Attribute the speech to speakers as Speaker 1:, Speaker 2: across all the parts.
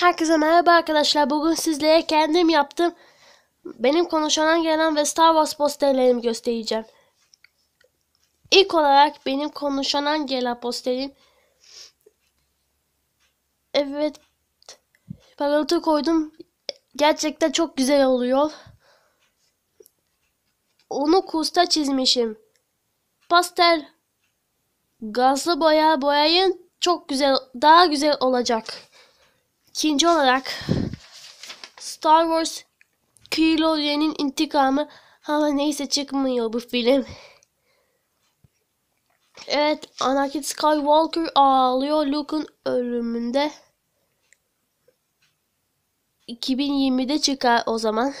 Speaker 1: Herkese merhaba arkadaşlar. Bugün sizlere kendim yaptım. Benim konuşanan gelen ve Star Wars posterlerimi göstereceğim. İlk olarak benim konuşanan gelen posterim. Evet. Parıltı koydum. Gerçekten çok güzel oluyor. Onu kusta çizmişim. Pastel gazlı boya boyayın çok güzel daha güzel olacak. İkinci olarak Star Wars Kylo Ren'in intikamı ama neyse çıkmıyor bu film. Evet Anakin Skywalker ağlıyor Luke'un ölümünde. 2020'de çıkar o zaman.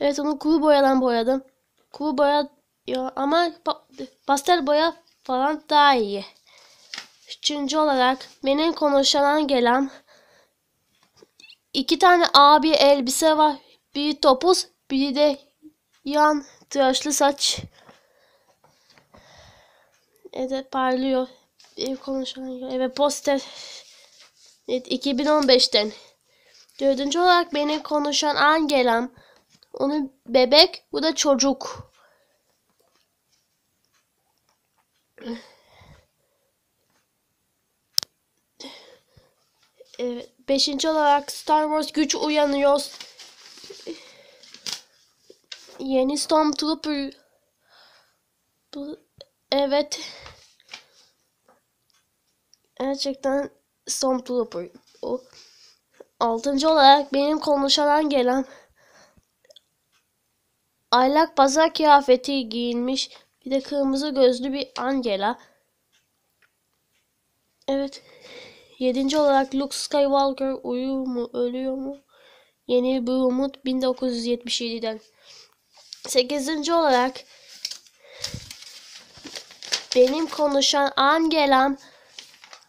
Speaker 1: Evet onu kuru boyadan boyadım. Kuru boya ya, ama pa pastel boya falan daha iyi. Üçüncü olarak benim konuşanan gelen iki tane abi elbise var. Biri topuz, biri de yan tıraşlı saç. Evet parlıyor. Benim konuşanan evet poster. Evet 2015'ten. Dördüncü olarak benim konuşan Angela'm. Onu bebek, bu da çocuk. Evet, beşinci olarak Star Wars güç uyanıyor. Yeni Stormtrooper. Bu, evet. Gerçekten Stormtrooper. O. Altıncı olarak benim konuşanan gelen aylak pazar kıyafeti giyinmiş bir de kırmızı gözlü bir Angela. Evet. Yedinci olarak Luke Skywalker uyuyor mu, ölüyor mu? Yeni bir umut 1977'den. Sekizinci olarak benim konuşan Angela'm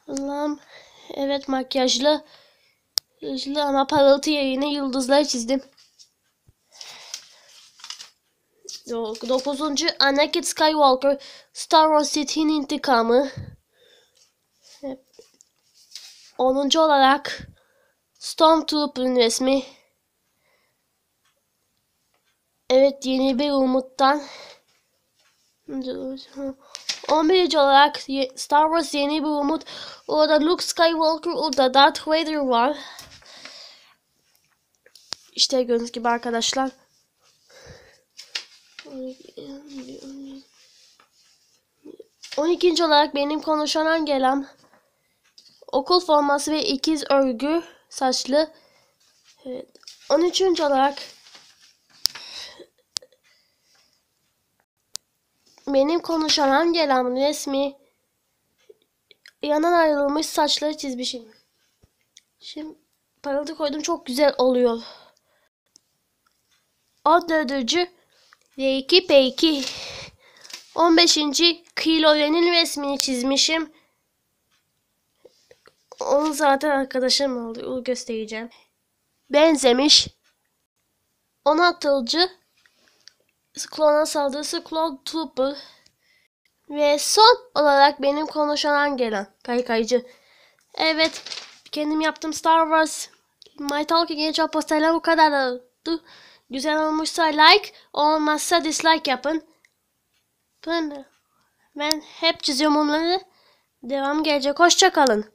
Speaker 1: Allah'ım evet makyajlı makyajlı ama parıltı yerine yıldızlar çizdim. Dokuzuncu Anakin Skywalker Star Wars Sith'in intikamı. Onuncu olarak Stormtrooper'ın resmi. Evet yeni bir umuttan. 11. olarak Star Wars yeni bir umut. Orada Luke Skywalker, orada Darth Vader var. İşte gördüğünüz gibi arkadaşlar. On ikinci olarak benim konuşan gelen okul forması ve ikiz örgü saçlı. Evet. 13. olarak benim konuşan gelen resmi yanan ayrılmış saçları çizmişim. Şimdi parıltı koydum çok güzel oluyor. 14. R2 P2 15. Kylo Ren'in resmini çizmişim. Onu zaten arkadaşım oldu. Onu göstereceğim. Benzemiş. 16. Klona saldırısı Clone Trooper. Ve son olarak benim konuşan gelen kaykaycı. Evet. Kendim yaptım Star Wars. My Talking Age posterler bu kadardı. Güzel olmuşsa like, olmazsa dislike yapın. Ben hep çiziyorum onları. Devam gelecek. Hoşçakalın.